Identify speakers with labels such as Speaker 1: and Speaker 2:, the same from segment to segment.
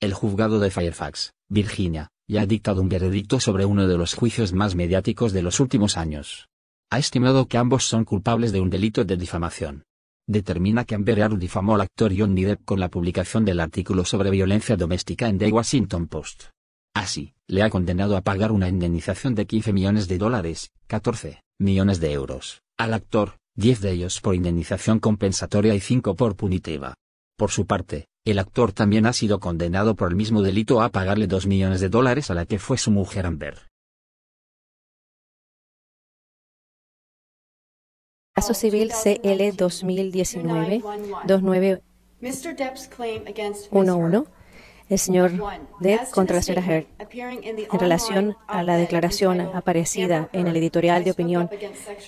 Speaker 1: El juzgado de Fairfax, Virginia, ya ha dictado un veredicto sobre uno de los juicios más mediáticos de los últimos años. Ha estimado que ambos son culpables de un delito de difamación. Determina que Amber Heard difamó al actor Johnny Depp con la publicación del artículo sobre violencia doméstica en The Washington Post. Así, le ha condenado a pagar una indemnización de 15 millones de dólares, 14 millones de euros, al actor, 10 de ellos por indemnización compensatoria y 5 por punitiva. Por su parte, el actor también ha sido condenado por el mismo delito a pagarle 2 millones de dólares a la que fue su mujer Amber.
Speaker 2: Caso civil CL 2019-2911 el señor Depp contra la señora Heard en relación a la declaración aparecida en el editorial de opinión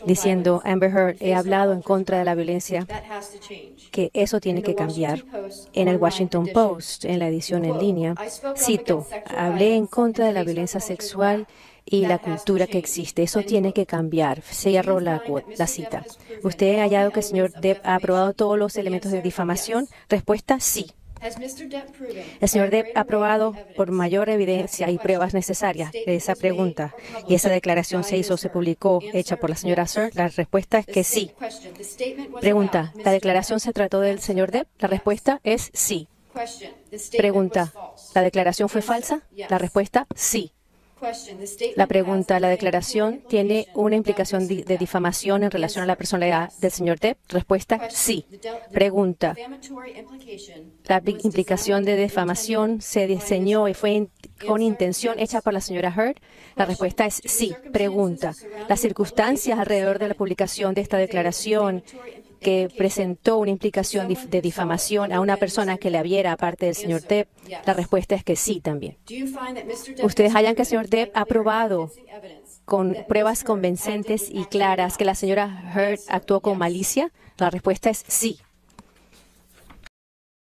Speaker 2: diciendo Amber Heard he hablado en contra de la violencia que eso tiene que cambiar en el Washington Post en la edición en línea cito hablé en contra de la violencia sexual y la cultura que existe. Eso tiene que cambiar. Cierro la, la cita. ¿Usted ha hallado que el señor Depp ha aprobado todos los elementos de difamación? Respuesta, sí. El señor Depp ha probado por mayor evidencia y pruebas necesarias de esa pregunta y esa declaración se hizo, se publicó, hecha por la señora Sir. La respuesta es que sí. Pregunta, ¿la declaración se trató del señor Depp? La respuesta es sí. Pregunta, ¿la declaración fue falsa? La respuesta, sí. La pregunta, ¿la declaración tiene una implicación de difamación en relación a la personalidad del señor Depp? Respuesta, sí. Pregunta, ¿la implicación de difamación se diseñó y fue con intención hecha por la señora Heard? La respuesta es sí. Pregunta, ¿las circunstancias alrededor de la publicación de esta declaración que presentó una implicación de difamación a una persona que le habiera aparte del señor Depp? La respuesta es que sí también. ¿Ustedes hallan que el señor Depp ha probado con pruebas convincentes y claras que la señora Heard actuó con malicia? La respuesta es sí.